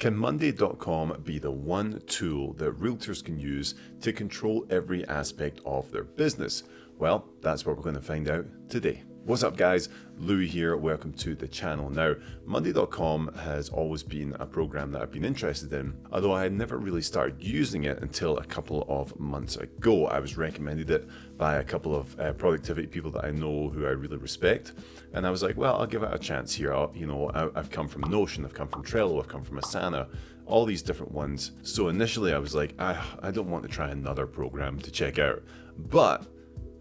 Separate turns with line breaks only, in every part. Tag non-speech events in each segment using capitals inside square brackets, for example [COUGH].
Can Monday.com be the one tool that realtors can use to control every aspect of their business? Well, that's what we're going to find out today. What's up, guys? Lewi here. Welcome to the channel. Now, Monday.com has always been a program that I've been interested in, although I had never really started using it until a couple of months ago. I was recommended it by a couple of uh, productivity people that I know who I really respect, and I was like, well, I'll give it a chance here. I'll, you know, I, I've come from Notion, I've come from Trello, I've come from Asana, all these different ones. So initially, I was like, I, I don't want to try another program to check out, but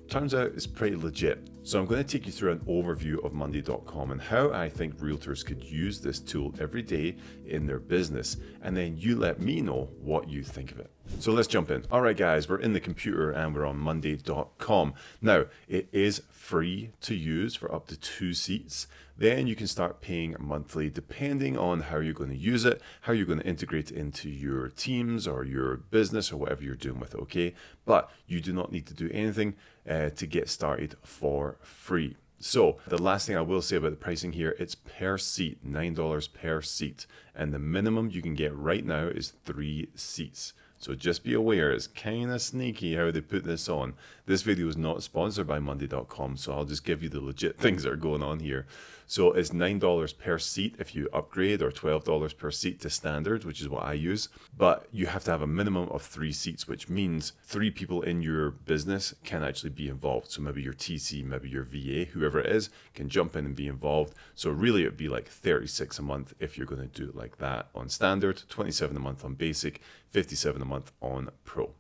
turns out it's pretty legit. So I'm going to take you through an overview of Monday.com and how I think realtors could use this tool every day in their business. And then you let me know what you think of it. So let's jump in. All right, guys, we're in the computer and we're on Monday.com. Now, it is free to use for up to two seats. Then you can start paying monthly depending on how you're going to use it, how you're going to integrate into your teams or your business or whatever you're doing with it, okay? But you do not need to do anything uh, to get started for free. So the last thing I will say about the pricing here, it's per seat, $9 per seat. And the minimum you can get right now is three seats. So just be aware, it's kind of sneaky how they put this on. This video is not sponsored by Monday.com, so I'll just give you the legit [LAUGHS] things that are going on here. So it's $9 per seat if you upgrade or $12 per seat to standard, which is what I use. But you have to have a minimum of three seats, which means three people in your business can actually be involved. So maybe your TC, maybe your VA, whoever it is, can jump in and be involved. So really it'd be like 36 a month if you're going to do it like that on standard, 27 a month on basic, 57 a month on pro.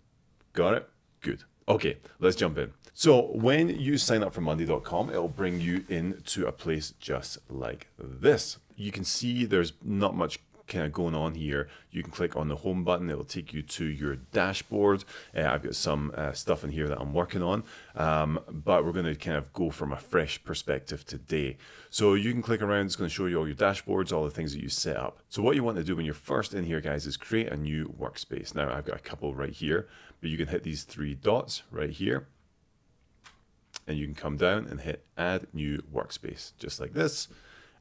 Got it? Good. Okay, let's jump in. So when you sign up for Monday.com, it'll bring you into a place just like this. You can see there's not much kind of going on here, you can click on the home button. It will take you to your dashboard. Uh, I've got some uh, stuff in here that I'm working on, um, but we're going to kind of go from a fresh perspective today. So you can click around. It's going to show you all your dashboards, all the things that you set up. So what you want to do when you're first in here, guys, is create a new workspace. Now I've got a couple right here, but you can hit these three dots right here and you can come down and hit add new workspace just like this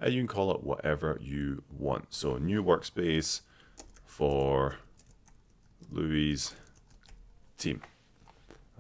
and you can call it whatever you want. So new workspace for Lewi's team.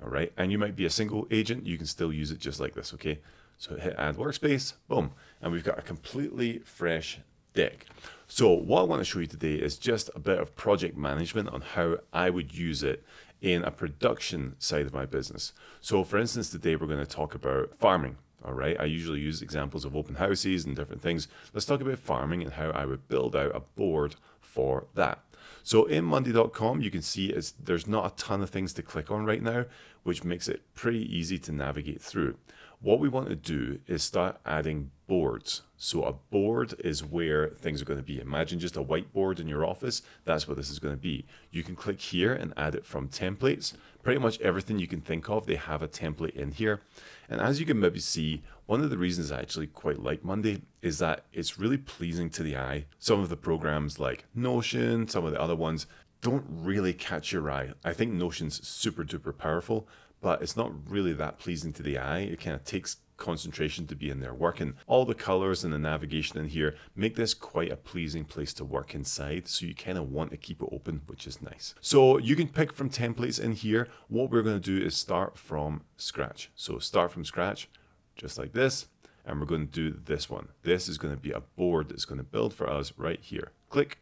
All right, and you might be a single agent. You can still use it just like this, okay? So hit add workspace, boom, and we've got a completely fresh deck. So what I want to show you today is just a bit of project management on how I would use it in a production side of my business. So for instance, today we're going to talk about farming. All right, I usually use examples of open houses and different things. Let's talk about farming and how I would build out a board for that. So in Monday.com, you can see it's, there's not a ton of things to click on right now, which makes it pretty easy to navigate through. What we want to do is start adding boards. So a board is where things are going to be. Imagine just a whiteboard in your office. That's what this is going to be. You can click here and add it from templates. Pretty much everything you can think of, they have a template in here. And as you can maybe see, one of the reasons I actually quite like Monday is that it's really pleasing to the eye. Some of the programs like Notion, some of the other ones don't really catch your eye. I think Notion's super duper powerful, but it's not really that pleasing to the eye. It kind of takes concentration to be in there working. All the colors and the navigation in here make this quite a pleasing place to work inside. So you kind of want to keep it open, which is nice. So you can pick from templates in here. What we're going to do is start from scratch. So start from scratch, just like this. And we're going to do this one. This is going to be a board that's going to build for us right here. Click.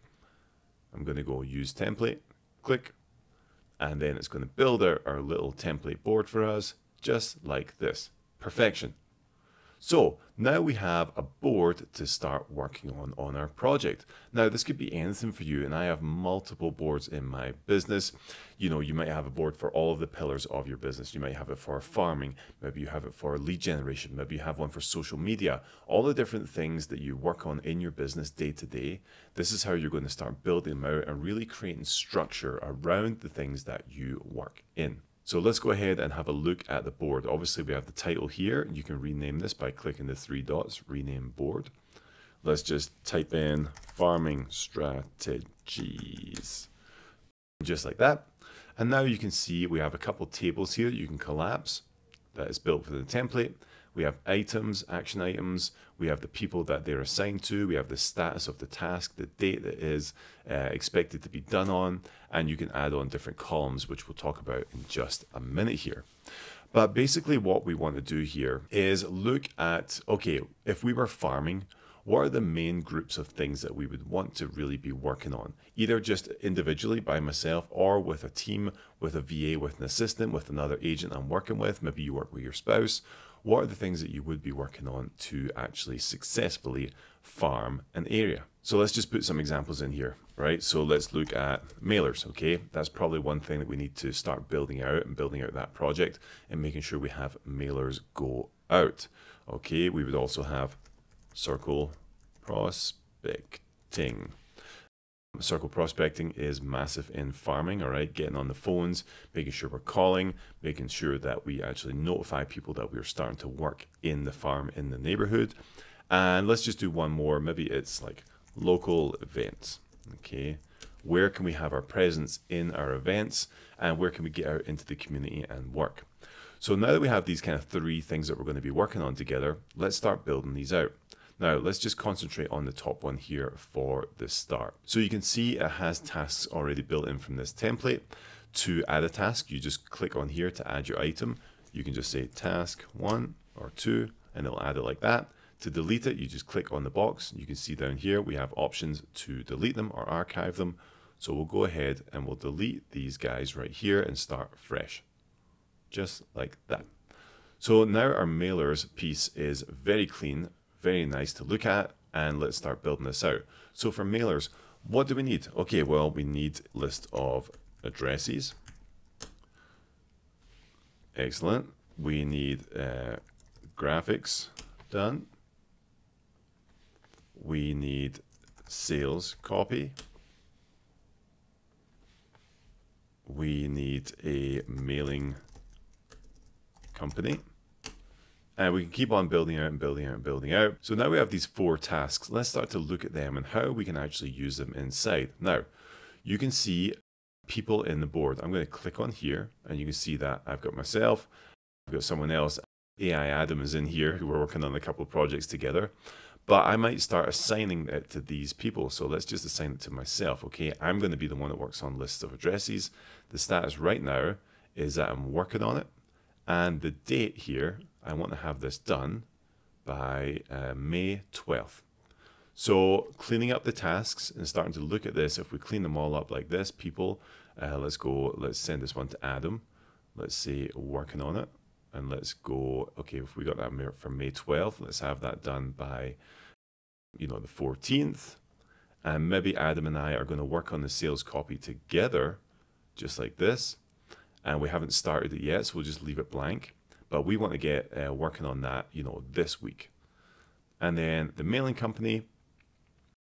I'm going to go use template. Click and then it's going to build our, our little template board for us just like this. Perfection. So now we have a board to start working on on our project. Now this could be anything for you and I have multiple boards in my business. You know, you might have a board for all of the pillars of your business. You might have it for farming, maybe you have it for lead generation, maybe you have one for social media, all the different things that you work on in your business day to day. This is how you're going to start building them out and really creating structure around the things that you work in. So let's go ahead and have a look at the board. Obviously we have the title here. You can rename this by clicking the three dots, rename board. Let's just type in farming strategies, just like that. And now you can see we have a couple tables here you can collapse that is built for the template. we have items, action items, we have the people that they're assigned to, we have the status of the task, the date that is uh, expected to be done on, and you can add on different columns, which we'll talk about in just a minute here. But basically, what we want to do here is look at okay, if we were farming, what are the main groups of things that we would want to really be working on? Either just individually by myself or with a team, with a VA, with an assistant, with another agent I'm working with. Maybe you work with your spouse. What are the things that you would be working on to actually successfully farm an area? So let's just put some examples in here, right? So let's look at mailers, okay? That's probably one thing that we need to start building out and building out that project and making sure we have mailers go out. Okay, we would also have circle prospecting. Circle prospecting is massive in farming, all right? Getting on the phones, making sure we're calling, making sure that we actually notify people that we're starting to work in the farm in the neighborhood. And let's just do one more. Maybe it's like local events, okay? Where can we have our presence in our events and where can we get out into the community and work? So now that we have these kind of three things that we're going to be working on together, let's start building these out. Now let's just concentrate on the top one here for the start. So you can see it has tasks already built in from this template. To add a task, you just click on here to add your item. You can just say task one or two, and it'll add it like that. To delete it, you just click on the box. You can see down here, we have options to delete them or archive them. So we'll go ahead and we'll delete these guys right here and start fresh. Just like that. So now our mailers piece is very clean, very nice to look at and let's start building this out. So for mailers, what do we need? Okay, well, we need list of addresses. Excellent. We need uh, graphics done. We need sales copy. We need a mailing company. And we can keep on building out and building out and building out. So now we have these four tasks. Let's start to look at them and how we can actually use them inside. Now, you can see people in the board. I'm going to click on here and you can see that I've got myself, I've got someone else. AI Adam is in here who we're working on a couple of projects together. But I might start assigning it to these people. So let's just assign it to myself. Okay, I'm going to be the one that works on lists of addresses. The status right now is that I'm working on it. And the date here, I want to have this done by uh, May 12th. So cleaning up the tasks and starting to look at this, if we clean them all up like this, people, uh, let's go, let's send this one to Adam. Let's say working on it. And let's go, okay, if we got that for May 12th, let's have that done by, you know, the 14th. And maybe Adam and I are going to work on the sales copy together, just like this and we haven't started it yet, so we'll just leave it blank. But we want to get uh, working on that, you know, this week. And then the mailing company,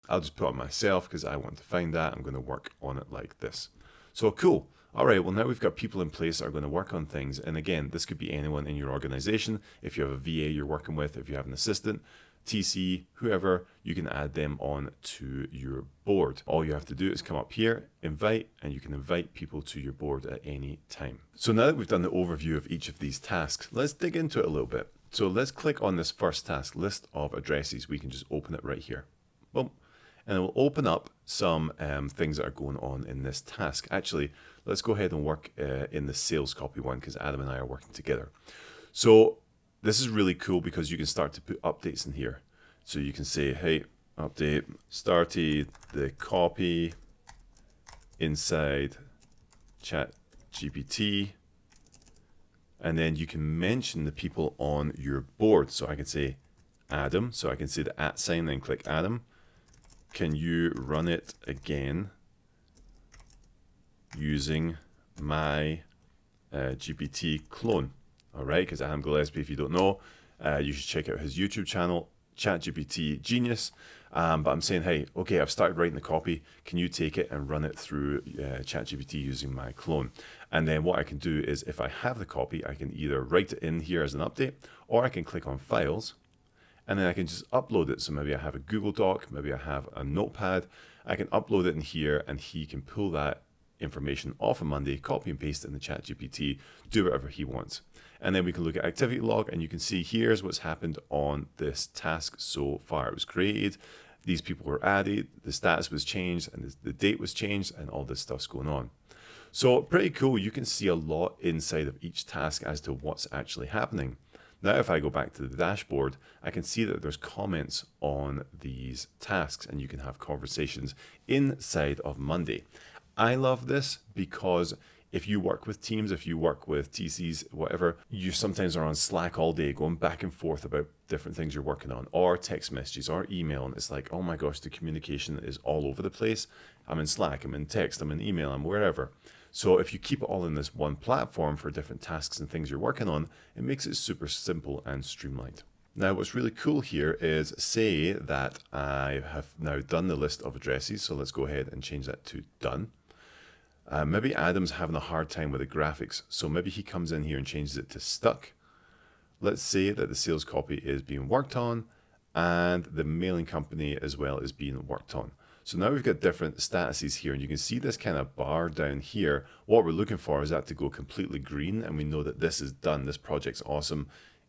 I'll just put on myself because I want to find that. I'm going to work on it like this. So cool. All right, well, now we've got people in place that are going to work on things. And again, this could be anyone in your organization. If you have a VA you're working with, if you have an assistant, TC, whoever, you can add them on to your board. All you have to do is come up here, invite, and you can invite people to your board at any time. So now that we've done the overview of each of these tasks, let's dig into it a little bit. So let's click on this first task, list of addresses. We can just open it right here. Boom. And it will open up some um, things that are going on in this task. Actually, let's go ahead and work uh, in the sales copy one because Adam and I are working together. So this is really cool because you can start to put updates in here. So you can say, hey, update, started the copy inside chat GPT. And then you can mention the people on your board. So I can say Adam. So I can say the at sign, then click Adam. Can you run it again using my uh, GPT clone? All right? Because Adam Gillespie, if you don't know, uh, you should check out his YouTube channel, ChatGPT Genius. Um, but I'm saying, hey, okay, I've started writing the copy. Can you take it and run it through uh, ChatGPT using my clone? And then what I can do is if I have the copy, I can either write it in here as an update, or I can click on Files, and then I can just upload it. So maybe I have a Google Doc, maybe I have a notepad. I can upload it in here, and he can pull that information off of Monday, copy and paste it in the ChatGPT, do whatever he wants. And then we can look at activity log and you can see here's what's happened on this task so far. It was created, these people were added, the status was changed and the date was changed and all this stuff's going on. So pretty cool. You can see a lot inside of each task as to what's actually happening. Now, if I go back to the dashboard, I can see that there's comments on these tasks and you can have conversations inside of Monday. I love this because if you work with teams, if you work with TCs, whatever, you sometimes are on Slack all day going back and forth about different things you're working on, or text messages, or email, and it's like, oh my gosh, the communication is all over the place. I'm in Slack, I'm in text, I'm in email, I'm wherever. So if you keep it all in this one platform for different tasks and things you're working on, it makes it super simple and streamlined. Now, what's really cool here is say that I have now done the list of addresses. So let's go ahead and change that to done. Uh, maybe Adam's having a hard time with the graphics, so maybe he comes in here and changes it to stuck. Let's say that the sales copy is being worked on and the mailing company as well is being worked on. So now we've got different statuses here and you can see this kind of bar down here. What we're looking for is that to go completely green and we know that this is done, this project's awesome,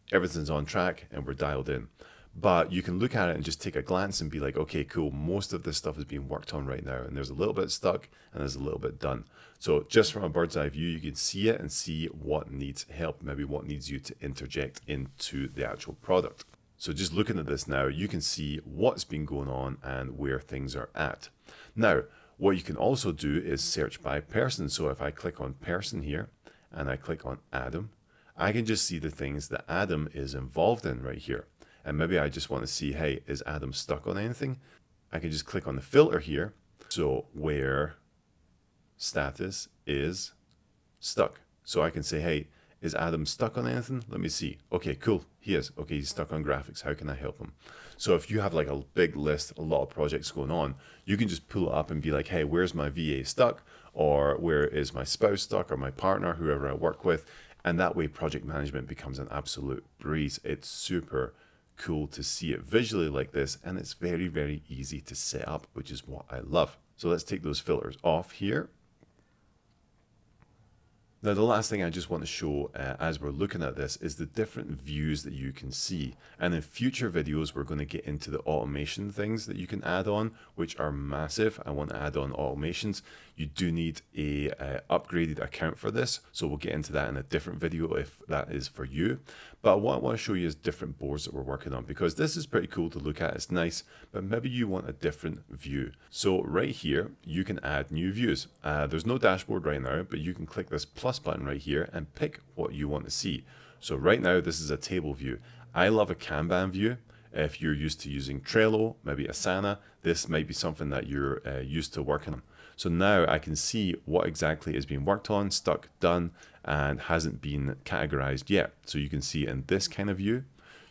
everything's on track and we're dialed in. But you can look at it and just take a glance and be like, okay, cool, most of this stuff is being worked on right now. And there's a little bit stuck and there's a little bit done. So just from a bird's eye view, you can see it and see what needs help, maybe what needs you to interject into the actual product. So just looking at this now, you can see what's been going on and where things are at. Now, what you can also do is search by person. So if I click on person here and I click on Adam, I can just see the things that Adam is involved in right here and maybe I just want to see, hey, is Adam stuck on anything? I can just click on the filter here. So where status is stuck. So I can say, hey, is Adam stuck on anything? Let me see. Okay, cool. He is. Okay, he's stuck on graphics. How can I help him? So if you have like a big list, a lot of projects going on, you can just pull it up and be like, hey, where's my VA stuck? Or where is my spouse stuck or my partner, whoever I work with? And that way project management becomes an absolute breeze. It's super cool to see it visually like this and it's very very easy to set up which is what I love. So let's take those filters off here now, the last thing I just want to show uh, as we're looking at this is the different views that you can see. And in future videos, we're going to get into the automation things that you can add on, which are massive. I want to add on automations. You do need a uh, upgraded account for this. So we'll get into that in a different video if that is for you. But what I want to show you is different boards that we're working on because this is pretty cool to look at. It's nice, but maybe you want a different view. So right here, you can add new views. Uh, there's no dashboard right now, but you can click this plus button right here and pick what you want to see. So right now, this is a table view. I love a Kanban view. If you're used to using Trello, maybe Asana, this might be something that you're uh, used to working on. So now I can see what exactly is being worked on, stuck, done, and hasn't been categorized yet. So you can see in this kind of view,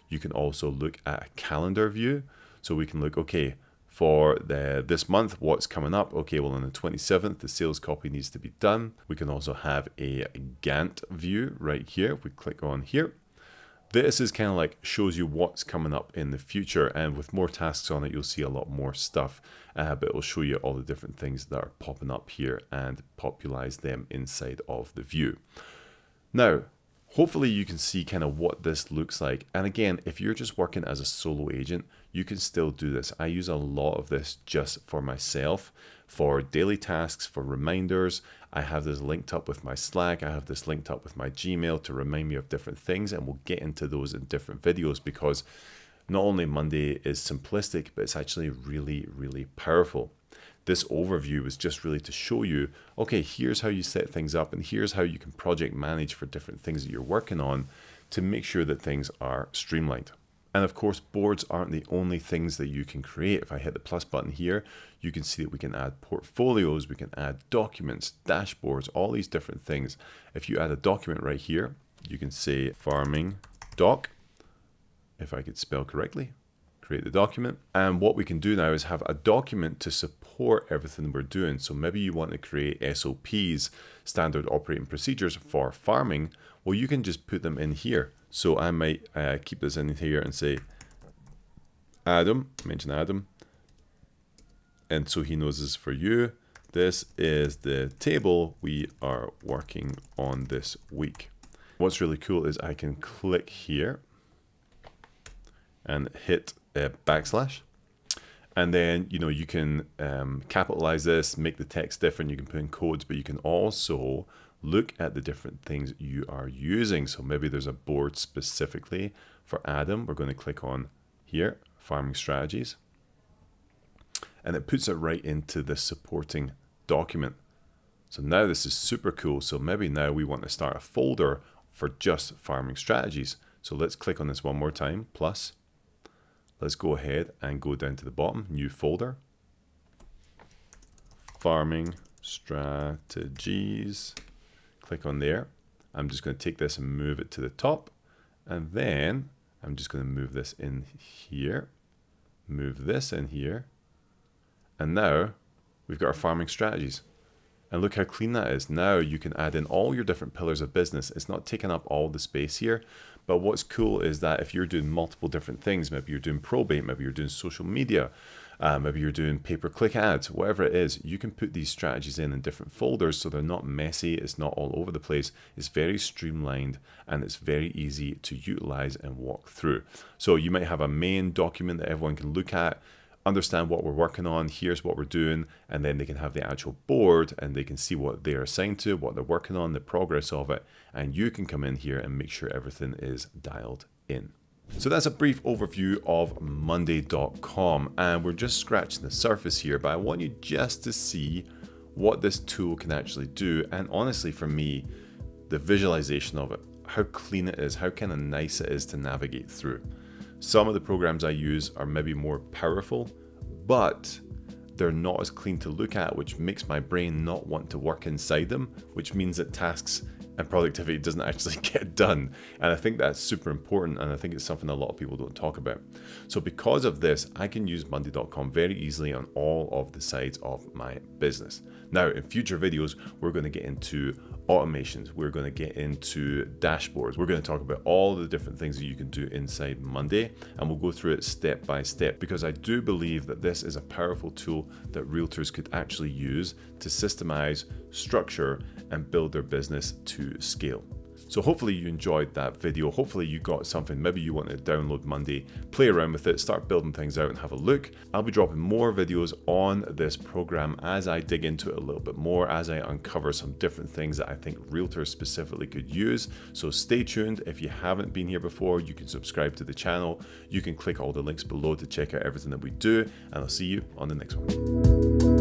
you can also look at a calendar view. So we can look, okay, for the, this month, what's coming up. Okay, well, on the 27th, the sales copy needs to be done. We can also have a Gantt view right here. If we click on here, this is kind of like shows you what's coming up in the future. And with more tasks on it, you'll see a lot more stuff, uh, but it will show you all the different things that are popping up here and popularize them inside of the view. Now, hopefully you can see kind of what this looks like. And again, if you're just working as a solo agent, you can still do this. I use a lot of this just for myself, for daily tasks, for reminders. I have this linked up with my Slack. I have this linked up with my Gmail to remind me of different things. And we'll get into those in different videos because not only Monday is simplistic, but it's actually really, really powerful. This overview is just really to show you, okay, here's how you set things up and here's how you can project manage for different things that you're working on to make sure that things are streamlined. And of course, boards aren't the only things that you can create. If I hit the plus button here, you can see that we can add portfolios, we can add documents, dashboards, all these different things. If you add a document right here, you can say farming doc, if I could spell correctly, create the document. And what we can do now is have a document to support everything we're doing. So maybe you want to create SOPs, standard operating procedures for farming. Well, you can just put them in here. So I might uh, keep this in here and say Adam, mention Adam. And so he knows this is for you. This is the table we are working on this week. What's really cool is I can click here and hit a backslash. And then, you know, you can um, capitalize this, make the text different. You can put in codes, but you can also look at the different things you are using. So maybe there's a board specifically for Adam. We're going to click on here, farming strategies. And it puts it right into the supporting document. So now this is super cool. So maybe now we want to start a folder for just farming strategies. So let's click on this one more time, plus. Let's go ahead and go down to the bottom, new folder. Farming strategies. Click on there. I'm just going to take this and move it to the top. And then I'm just going to move this in here. Move this in here. And now we've got our farming strategies. And look how clean that is. Now you can add in all your different pillars of business. It's not taking up all the space here. But what's cool is that if you're doing multiple different things, maybe you're doing probate, maybe you're doing social media, uh, maybe you're doing pay-per-click ads, whatever it is, you can put these strategies in in different folders so they're not messy, it's not all over the place, it's very streamlined and it's very easy to utilize and walk through. So you might have a main document that everyone can look at, understand what we're working on, here's what we're doing, and then they can have the actual board and they can see what they're assigned to, what they're working on, the progress of it, and you can come in here and make sure everything is dialed in. So that's a brief overview of Monday.com, and we're just scratching the surface here, but I want you just to see what this tool can actually do, and honestly for me, the visualization of it, how clean it is, how kind of nice it is to navigate through. Some of the programs I use are maybe more powerful, but they're not as clean to look at, which makes my brain not want to work inside them, which means that tasks and productivity doesn't [LAUGHS] actually get done. And I think that's super important. And I think it's something a lot of people don't talk about. So, because of this, I can use Monday.com very easily on all of the sides of my business. Now, in future videos, we're going to get into automations. We're going to get into dashboards. We're going to talk about all the different things that you can do inside Monday, and we'll go through it step by step because I do believe that this is a powerful tool that realtors could actually use to systemize, structure, and build their business to scale. So hopefully you enjoyed that video. Hopefully you got something. Maybe you want to download Monday, play around with it, start building things out and have a look. I'll be dropping more videos on this program as I dig into it a little bit more, as I uncover some different things that I think realtors specifically could use. So stay tuned. If you haven't been here before, you can subscribe to the channel. You can click all the links below to check out everything that we do, and I'll see you on the next one.